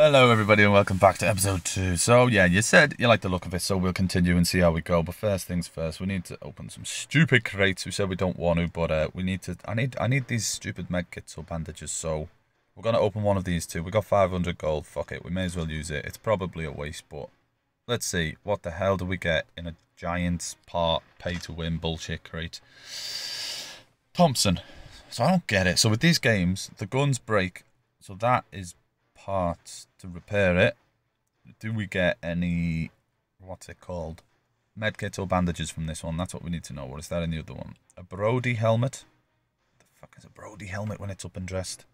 Hello, everybody, and welcome back to episode two. So, yeah, you said you like the look of it, so we'll continue and see how we go. But first things first, we need to open some stupid crates. We said we don't want to, but uh, we need to. I need. I need these stupid med kits or bandages. So, we're gonna open one of these two. We got 500 gold. Fuck it, we may as well use it. It's probably a waste, but let's see. What the hell do we get in a giant part pay to win bullshit crate? Thompson. So I don't get it. So with these games, the guns break. So that is parts to repair it. Do we get any, what's it called? Medkit or bandages from this one? That's what we need to know. What is that in the other one? A Brodie helmet? the fuck is a Brodie helmet when it's up and dressed?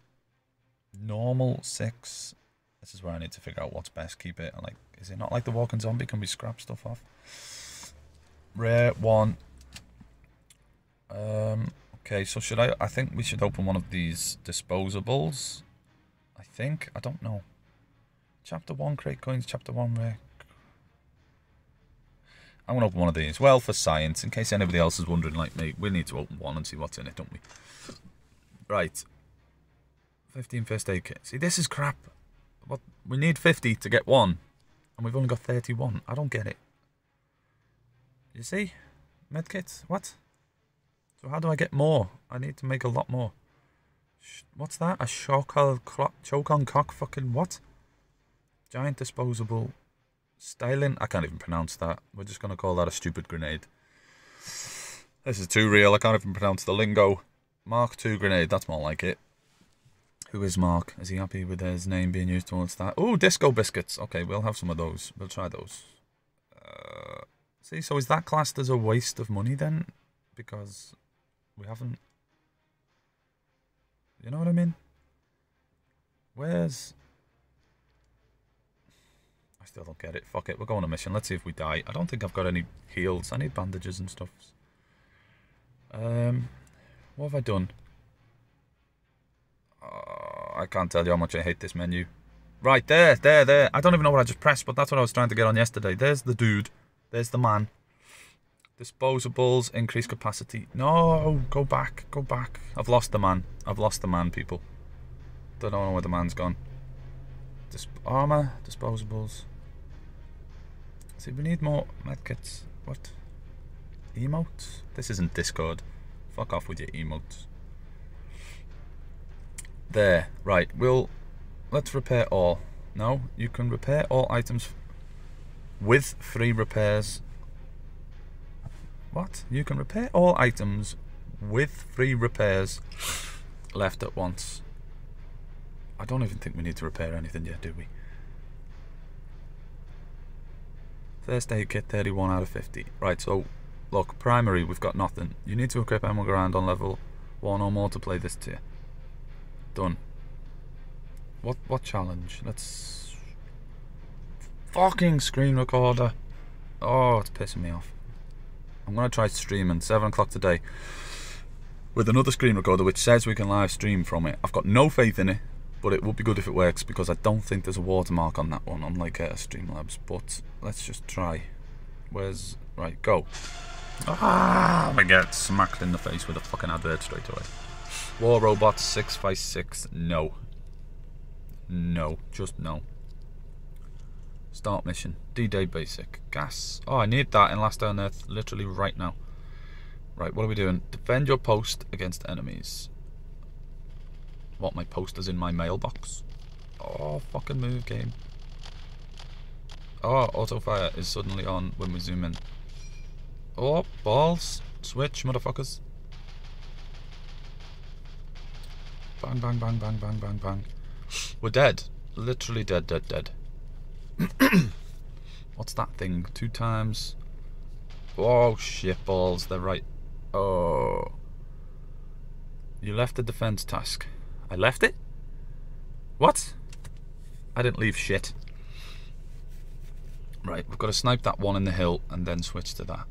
Normal six. This is where I need to figure out what's best. Keep it. Like, is it not like the walking zombie? Can we scrap stuff off? Rare one. Um. Okay, so should I? I think we should open one of these disposables. I think. I don't know. Chapter 1 crate coins, chapter 1 rare. I'm going to open one of these. Well, for science, in case anybody else is wondering like me, we need to open one and see what's in it, don't we? Right. 15 first aid kit. See, this is crap. What We need 50 to get one, and we've only got 31. I don't get it. You see? Medkits? What? So how do I get more? I need to make a lot more. What's that? A on, choke on cock fucking what? Giant disposable styling. I can't even pronounce that. We're just going to call that a stupid grenade. This is too real. I can't even pronounce the lingo. Mark II grenade. That's more like it. Who is Mark? Is he happy with his name being used towards that? Oh, disco biscuits. Okay, we'll have some of those. We'll try those. Uh, see, so is that classed as a waste of money then? Because we haven't. You know what I mean? Where's. I still don't get it. Fuck it. We're going on a mission. Let's see if we die. I don't think I've got any heals. I need bandages and stuff. Um, what have I done? Uh, I can't tell you how much I hate this menu. Right, there, there, there. I don't even know what I just pressed, but that's what I was trying to get on yesterday. There's the dude. There's the man. Disposables, increase capacity. No, go back, go back. I've lost the man. I've lost the man, people. Don't know where the man's gone. Dis armor, disposables. See, we need more medkits. What? Emotes? This isn't Discord. Fuck off with your emotes. There. Right, we'll... Let's repair all. No, you can repair all items with free repairs what? You can repair all items with free repairs left at once. I don't even think we need to repair anything yet, do we? First aid kit 31 out of 50. Right, so look, primary, we've got nothing. You need to equip M1 Garand on level 1 or more to play this tier. Done. What what challenge? Let's fucking screen recorder. Oh, it's pissing me off. I'm going to try streaming 7 o'clock today with another screen recorder which says we can live stream from it. I've got no faith in it, but it would be good if it works because I don't think there's a watermark on that one, unlike uh, Streamlabs. But let's just try. Where's. Right, go. Ah! I get smacked in the face with a fucking advert straight away. War Robots 656, no. No, just no. Start mission. D-Day basic. Gas. Oh, I need that in Last Day on Earth literally right now. Right, what are we doing? Defend your post against enemies. What, my post is in my mailbox? Oh, fucking move, game. Oh, auto fire is suddenly on when we zoom in. Oh, balls. Switch, motherfuckers. Bang, bang, bang, bang, bang, bang, bang. We're dead. Literally dead, dead, dead. What's that thing? Two times. Oh, shit balls. They're right. Oh. You left the defense task. I left it? What? I didn't leave shit. Right, we've got to snipe that one in the hill and then switch to that.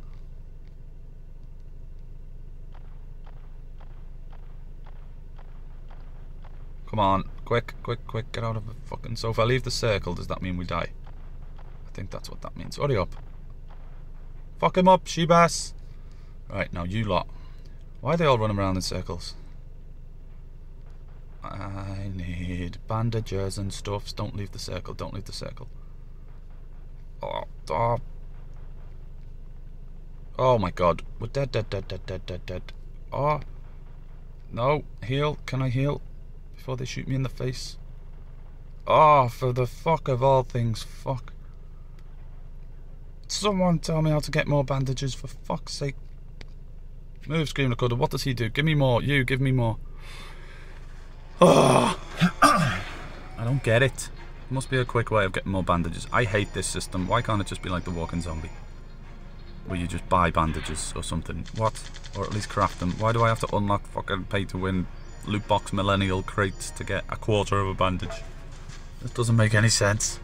Come on, quick, quick, quick, get out of the fucking... So if I leave the circle, does that mean we die? I think that's what that means. Hurry up. Fuck him up, she bass. Right, now you lot. Why are they all running around in circles? I need bandages and stuffs. Don't leave the circle. Don't leave the circle. Oh, oh. Oh my god. We're dead, dead, dead, dead, dead, dead, dead. Oh. No. Heal. Can I heal? Before they shoot me in the face. Oh, for the fuck of all things. Fuck. Someone tell me how to get more bandages, for fuck's sake. Move, Scream Recorder. What does he do? Give me more. You, give me more. Oh. I don't get it. Must be a quick way of getting more bandages. I hate this system. Why can't it just be like the walking zombie? Where you just buy bandages or something. What? Or at least craft them. Why do I have to unlock fucking pay to win loot box millennial crates to get a quarter of a bandage? This doesn't make any sense.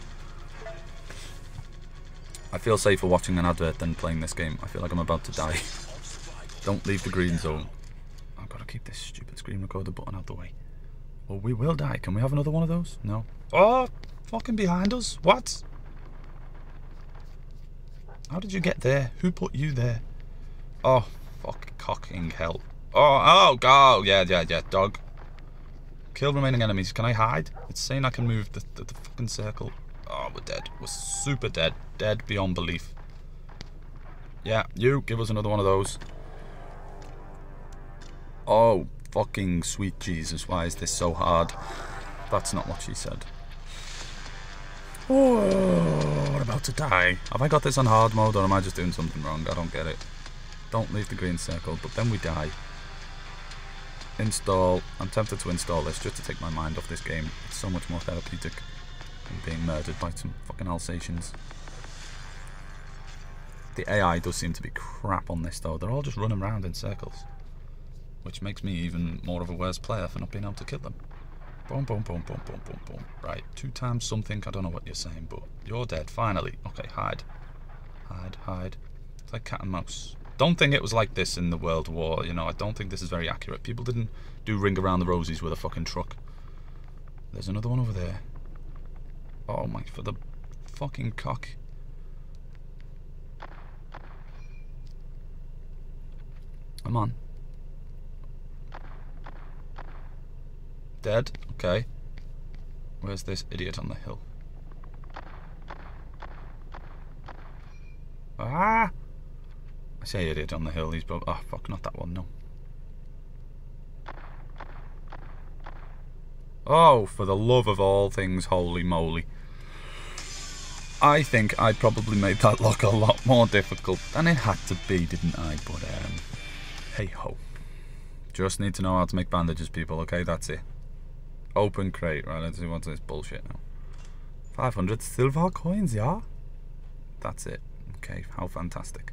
I feel safer watching an advert than playing this game. I feel like I'm about to die. Don't leave the green zone. I've got to keep this stupid screen recorder button out the way. We will die. Can we have another one of those? No. Oh, fucking behind us. What? How did you get there? Who put you there? Oh, fuck, cocking hell. Oh, oh, go. Yeah, yeah, yeah, dog. Kill remaining enemies. Can I hide? It's saying I can move the, the, the fucking circle. Oh, we're dead. We're super dead. Dead beyond belief. Yeah, you, give us another one of those. Oh, fucking sweet Jesus, why is this so hard? That's not what she said. Oh, we're about to die. Have I got this on hard mode or am I just doing something wrong? I don't get it. Don't leave the green circle, but then we die. Install. I'm tempted to install this just to take my mind off this game. It's so much more therapeutic than being murdered by some fucking Alsatians. The AI does seem to be crap on this though. They're all just running around in circles. Which makes me even more of a worse player for not being able to kill them. Boom, boom, boom, boom, boom, boom, boom. Right, two times something. I don't know what you're saying, but you're dead, finally. Okay, hide. Hide, hide. It's like cat and mouse. Don't think it was like this in the World War, you know, I don't think this is very accurate. People didn't do ring around the roses with a fucking truck. There's another one over there. Oh my, for the fucking cock. Come on. Dead? Okay. Where's this idiot on the hill? Ah! I say idiot on the hill, he's both. Oh, fuck, not that one, no. Oh, for the love of all things holy moly. I think I probably made that look a lot more difficult than it had to be, didn't I? But, um, hey ho. Just need to know how to make bandages, people, okay? That's it. Open crate, right? Let's see what's this bullshit now. 500 silver coins, yeah? That's it. Okay, how fantastic.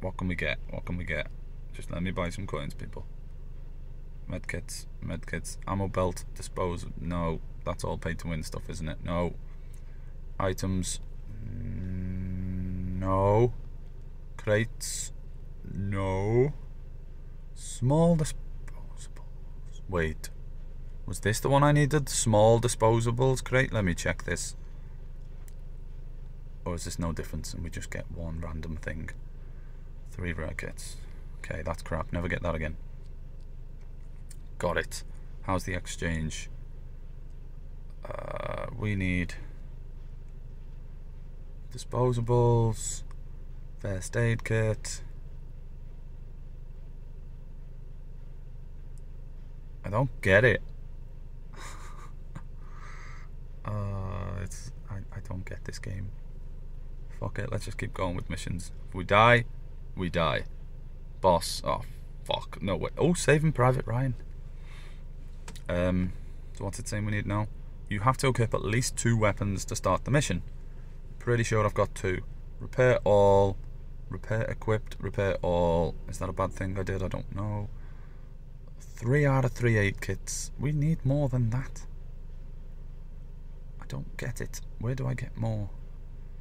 What can we get? What can we get? Just let me buy some coins, people. Medkits, medkits, ammo belt, dispose. No, that's all pay to win stuff, isn't it? No. Items. Mm, no. Crates. No. Small disposable. Wait. Was this the one I needed? Small disposables? Great, let me check this. Or is this no difference and we just get one random thing? Three rare kits. Okay, that's crap. Never get that again. Got it. How's the exchange? Uh, we need disposables, first aid kit, I don't get it. uh, it's I, I don't get this game. Fuck it, let's just keep going with missions. If we die, we die. Boss, oh fuck, no way. Oh, saving Private Ryan. Um, so what's it saying we need now? You have to equip at least two weapons to start the mission. Pretty sure I've got two. Repair all, repair equipped, repair all. Is that a bad thing I did? I don't know. Three out of three aid kits. We need more than that. I don't get it. Where do I get more?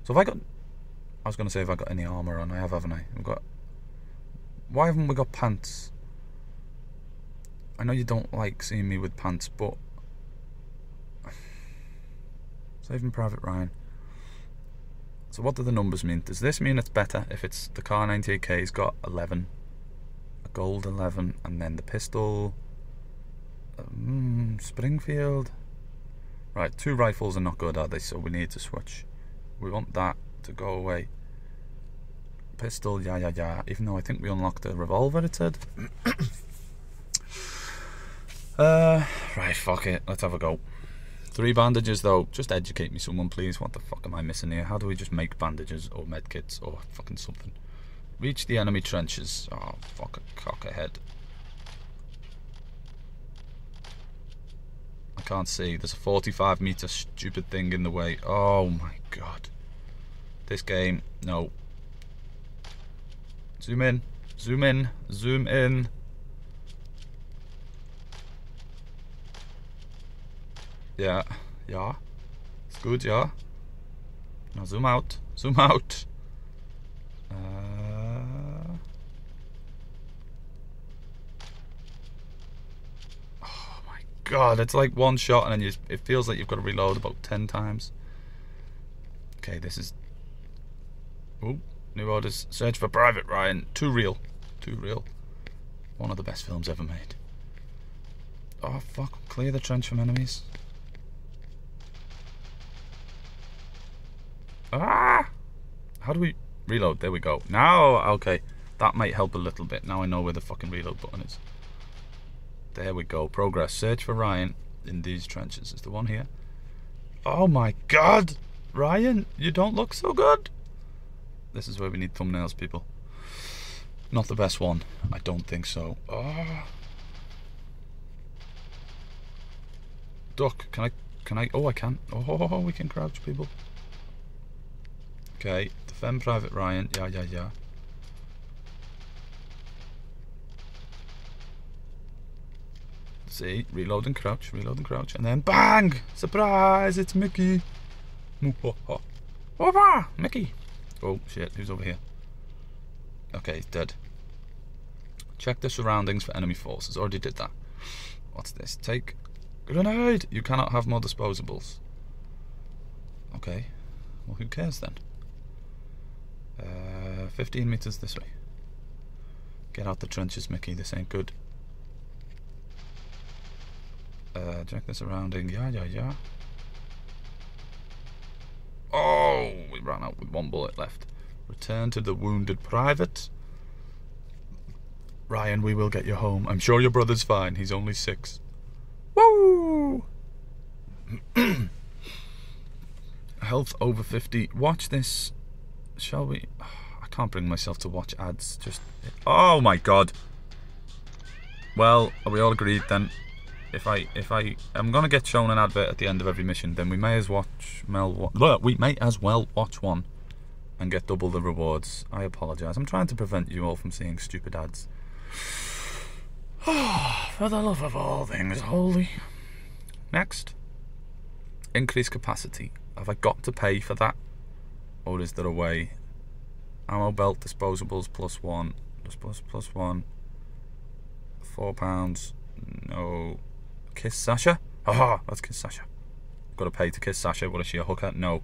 So have I got... I was going to say if I got any armour on. I have, haven't I? I've got... Why haven't we got pants? I know you don't like seeing me with pants, but... Saving Private Ryan. So what do the numbers mean? Does this mean it's better if it's the Kar 98K's got 11 gold 11 and then the pistol Um, Springfield. Right, two rifles are not good, are they? So we need to switch. We want that to go away. Pistol, yeah, yeah, yeah. Even though I think we unlocked a revolver, it said. uh, right, fuck it. Let's have a go. Three bandages, though. Just educate me, someone, please. What the fuck am I missing here? How do we just make bandages or medkits or fucking something? Reach the enemy trenches. Oh, fuck a cock ahead. I can't see. There's a 45 meter stupid thing in the way. Oh my god. This game, no. Zoom in. Zoom in. Zoom in. Yeah. Yeah. It's good, yeah. Now zoom out. Zoom out. Uh... Oh my god, it's like one shot and then you, it feels like you've got to reload about 10 times. Okay, this is... Oh, new orders. Search for Private Ryan. Too real. Too real. One of the best films ever made. Oh fuck, clear the trench from enemies. Ah! How do we reload? There we go. Now, okay. That might help a little bit. Now I know where the fucking reload button is. There we go. Progress. Search for Ryan in these trenches. Is the one here? Oh my god! Ryan, you don't look so good. This is where we need thumbnails, people. Not the best one. I don't think so. Oh. Duck, can I, can I, oh I can. Oh, we can crouch, people. Okay, defend Private Ryan. Yeah, yeah, yeah. See, reload and crouch, reload and crouch, and then bang! Surprise! It's Mickey. Mickey. Oh shit! Who's over here? Okay, he's dead. Check the surroundings for enemy forces. Already did that. What's this? Take grenade. You cannot have more disposables. Okay. Well, who cares then? Uh, 15 meters this way. Get out the trenches, Mickey. This ain't good. Uh, check the surrounding. Yeah, yeah, yeah. Oh, we ran out with one bullet left. Return to the wounded private. Ryan, we will get you home. I'm sure your brother's fine. He's only six. Woo! Health over 50. Watch this shall we? I can't bring myself to watch ads. Just oh my god. Well, are we all agreed then? If I if I am gonna get shown an advert at the end of every mission, then we may as watch Mel. Look, we may as well watch one and get double the rewards. I apologise. I'm trying to prevent you all from seeing stupid ads. For the love of all things holy. Next. Increase capacity. Have I got to pay for that? Or is there a way? Ammo belt disposables plus one. Plus plus plus one. Four pounds. No. Kiss Sasha? Haha, let's kiss Sasha. Gotta pay to kiss Sasha. What is she, a hooker? No.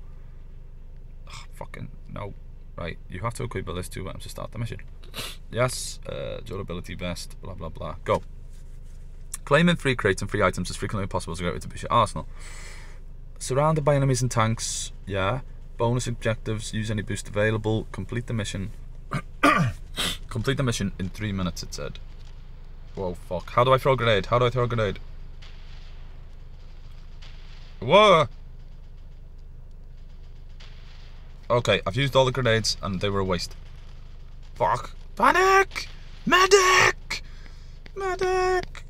Ugh, fucking no. Right, you have to equip a list two items to start the mission. Yes, uh, durability vest, blah blah blah. Go. Claiming free crates and free items as frequently as possible to go to Bishop Arsenal. Surrounded by enemies and tanks, yeah. Bonus objectives, use any boost available, complete the mission. complete the mission in three minutes, it said. Whoa, fuck. How do I throw a grenade? How do I throw a grenade? Whoa! Okay, I've used all the grenades and they were a waste. Fuck. Panic! Medic! Medic!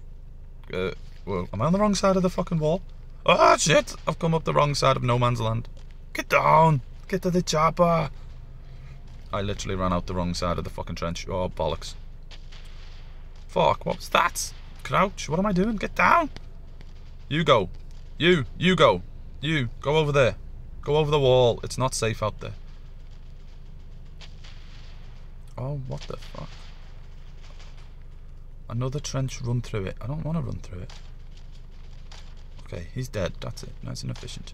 Uh, whoa, am I on the wrong side of the fucking wall? Oh shit! I've come up the wrong side of no man's land. Get down! Get to the chopper! I literally ran out the wrong side of the fucking trench. Oh, bollocks. Fuck, what was that? Crouch, what am I doing? Get down! You go. You, you go. You, go over there. Go over the wall. It's not safe out there. Oh, what the fuck? Another trench, run through it. I don't want to run through it. Okay, he's dead. That's it. Nice and efficient.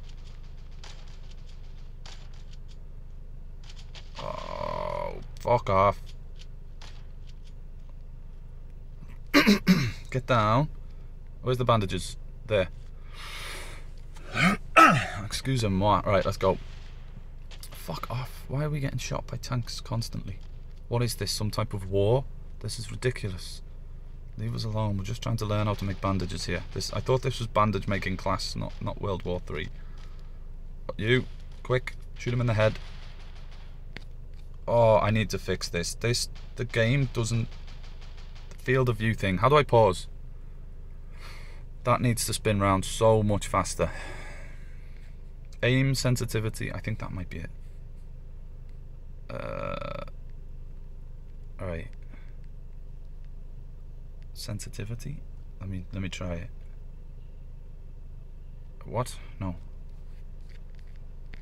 Oh, fuck off. Get down. Where's the bandages? There. Excuse me. Right, let's go. Fuck off. Why are we getting shot by tanks constantly? What is this? Some type of war? This is ridiculous. Leave us alone. We're just trying to learn how to make bandages here. This I thought this was bandage making class, not not World War Three. You, quick, shoot him in the head. Oh, I need to fix this. This the game doesn't the field of view thing. How do I pause? That needs to spin round so much faster. Aim sensitivity. I think that might be it. Uh, all right. Sensitivity. Let me let me try it. What? No.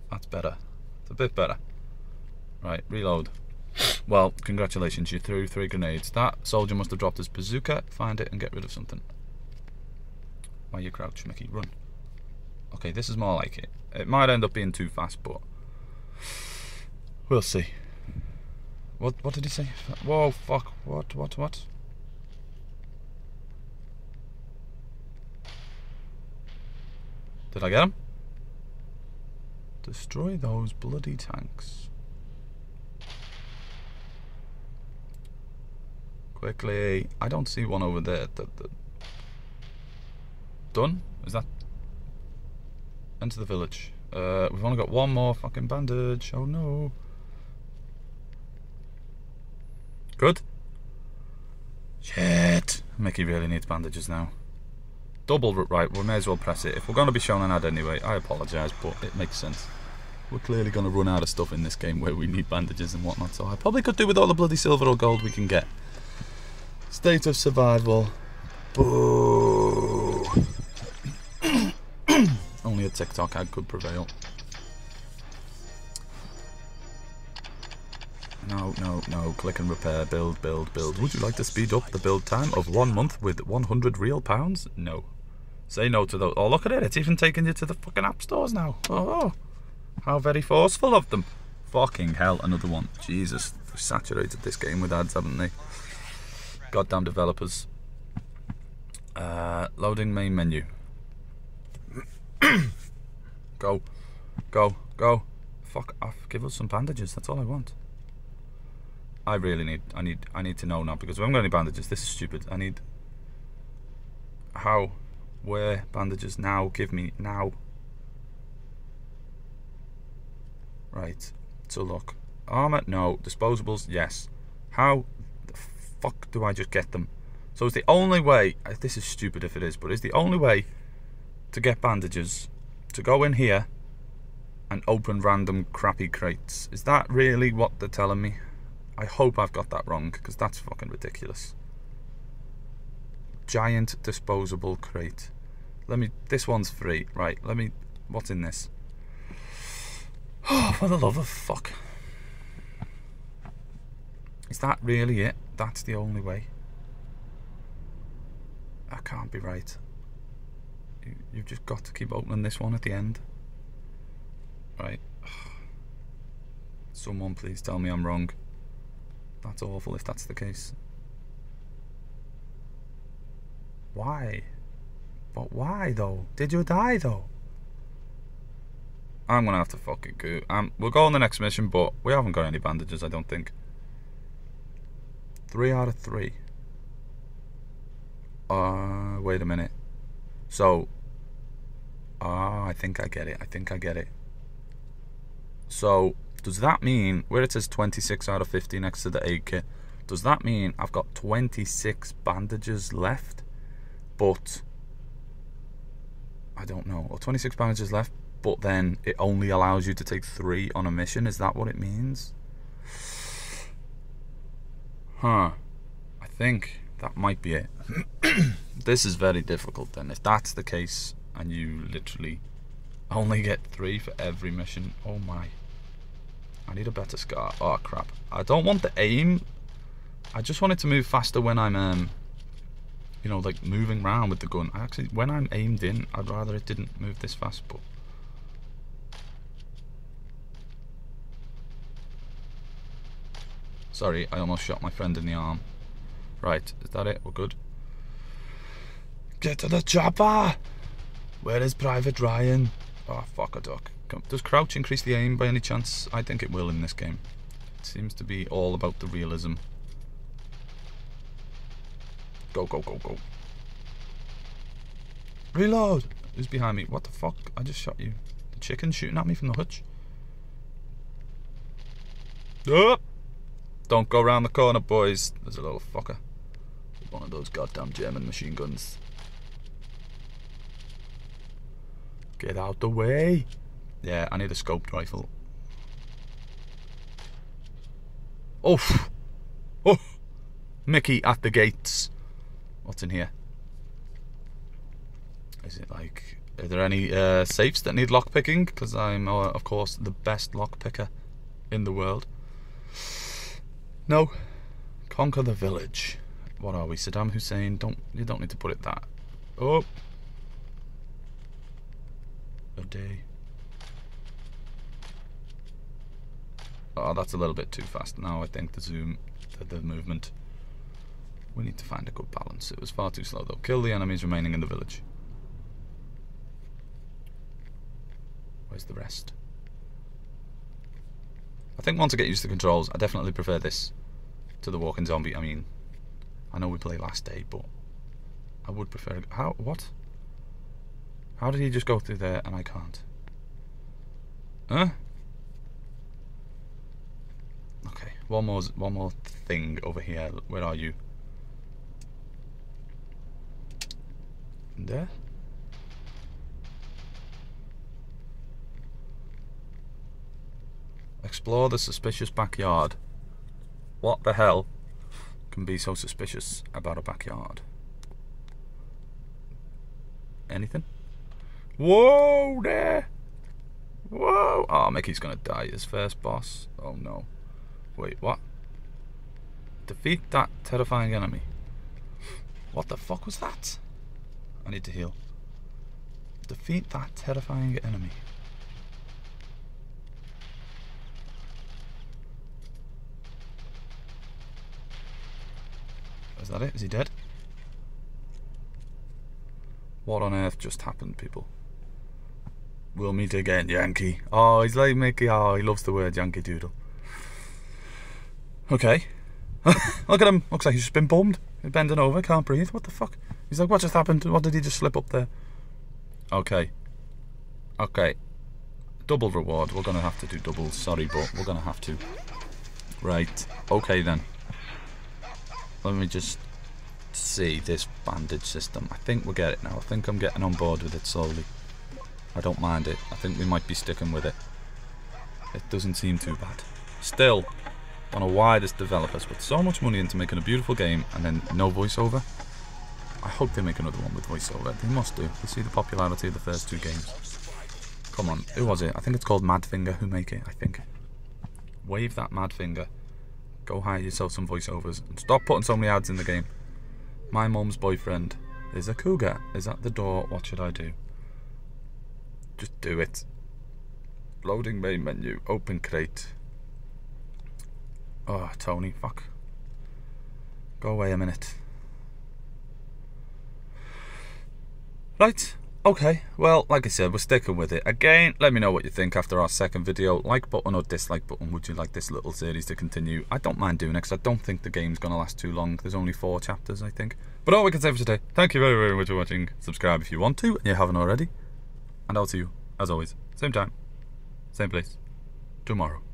That's better. It's a bit better. Right, reload. Well, congratulations, you threw three grenades. That soldier must have dropped his bazooka. Find it and get rid of something. Why you crouch, Mickey? Run. Okay, this is more like it. It might end up being too fast, but we'll see. What what did he say? Whoa, fuck. What, what, what? Did I get him? Destroy those bloody tanks. Quickly. I don't see one over there. The, the... Done? Is that... Enter the village. Uh, we've only got one more fucking bandage. Oh no. Good. Shit. Mickey really needs bandages now. Double right, we may as well press it. If we're going to be shown an ad anyway, I apologise, but it makes sense. We're clearly going to run out of stuff in this game where we need bandages and whatnot, so I probably could do with all the bloody silver or gold we can get. State of survival. Boo. Only a TikTok ad could prevail. No, no, no. Click and repair. Build, build, build. Would you like to speed up the build time of one month with 100 real pounds? No. Say no to those. Oh, look at it. It's even taking you to the fucking app stores now. Oh, how very forceful of them. Fucking hell, another one. Jesus. They've saturated this game with ads, haven't they? Goddamn developers. Uh, loading main menu. go. Go. Go. Fuck off. Give us some bandages. That's all I want. I really need I need I need to know now because we haven't got any bandages. This is stupid. I need how where bandages now give me now right so look armor no disposables yes how the fuck do I just get them so it's the only way uh, this is stupid if it is but it's the only way to get bandages to go in here and open random crappy crates is that really what they're telling me I hope I've got that wrong because that's fucking ridiculous. Giant disposable crate. Let me. This one's free, right? Let me. What's in this? Oh, for the love of fuck! Is that really it? That's the only way. That can't be right. You, you've just got to keep opening this one at the end. Right. Someone please tell me I'm wrong. That's awful if that's the case. Why? But why though? Did you die though? I'm gonna have to fucking go. Um, we'll go on the next mission, but we haven't got any bandages, I don't think. Three out of three. Uh, wait a minute. So, ah, I think I get it. I think I get it. So, does that mean, where it says 26 out of 50 next to the aid kit, does that mean I've got 26 bandages left, but I don't know, or 26 bandages left, but then it only allows you to take three on a mission? Is that what it means? Huh. I think that might be it. this is very difficult then. If that's the case, and you literally only get three for every mission, oh my. I need a better scar. Oh crap. I don't want the aim. I just want it to move faster when I'm um you know like moving around with the gun. I actually when I'm aimed in, I'd rather it didn't move this fast, but Sorry, I almost shot my friend in the arm. Right, is that it? We're good. Get to the chopper! Where is Private Ryan? Oh, fuck a duck. Does crouch increase the aim by any chance? I think it will in this game. It seems to be all about the realism. Go, go, go, go. Reload! Who's behind me? What the fuck? I just shot you. The chicken shooting at me from the hutch. Up! Don't go round the corner, boys. There's a little fucker. One of those goddamn German machine guns. Get out the way. Yeah, I need a scoped rifle. Oh! Oh! Mickey at the gates. What's in here? Is it like... Are there any uh, safes that need lockpicking? Because I'm, uh, of course, the best lockpicker in the world. No. Conquer the village. What are we, Saddam Hussein? Don't you don't need to put it that. Oh. A day. Oh, that's a little bit too fast now. I think the zoom, the, the movement. We need to find a good balance. It was far too slow though. Kill the enemies remaining in the village. Where's the rest? I think once I get used to the controls, I definitely prefer this to the walking zombie. I mean, I know we play last day, but I would prefer. How? What? How did he just go through there and I can't? Huh? Okay, one more, one more thing over here. Where are you? There. Explore the suspicious backyard. What the hell can be so suspicious about a backyard? Anything? Whoa there! Whoa! Oh, Mickey's gonna die. His first boss. Oh no. Wait, what? Defeat that terrifying enemy. What the fuck was that? I need to heal. Defeat that terrifying enemy. Is that it? Is he dead? What on earth just happened, people? We'll meet again, Yankee. Oh, he's like Mickey. Oh, he loves the word Yankee Doodle. Okay. Look at him. Looks like he's just been bombed. He's bending over, can't breathe. What the fuck? He's like, what just happened? What did he just slip up there? Okay. Okay. Double reward. We're going to have to do doubles. Sorry, but we're going to have to. Right. Okay, then. Let me just see this bandage system. I think we'll get it now. I think I'm getting on board with it slowly. I don't mind it. I think we might be sticking with it. It doesn't seem too bad. Still, I don't know why this developer put so much money into making a beautiful game and then no voiceover. I hope they make another one with voiceover. They must do. They see the popularity of the first two games. Come on, who was it? I think it's called Madfinger who make it, I think. Wave that mad finger. Go hire yourself some voiceovers and stop putting so many ads in the game. My mum's boyfriend is a cougar. Is at the door. What should I do? Just do it. Loading main menu. Open crate. Oh, ah, Tony, fuck. Go away a minute. Right. Okay, well, like I said, we're sticking with it. Again, let me know what you think after our second video. Like button or dislike button, would you like this little series to continue? I don't mind doing it because I don't think the game's going to last too long. There's only four chapters, I think. But all we can say for today, thank you very, very much for watching. Subscribe if you want to, and you haven't already. And I'll see you, as always, same time, same place, tomorrow.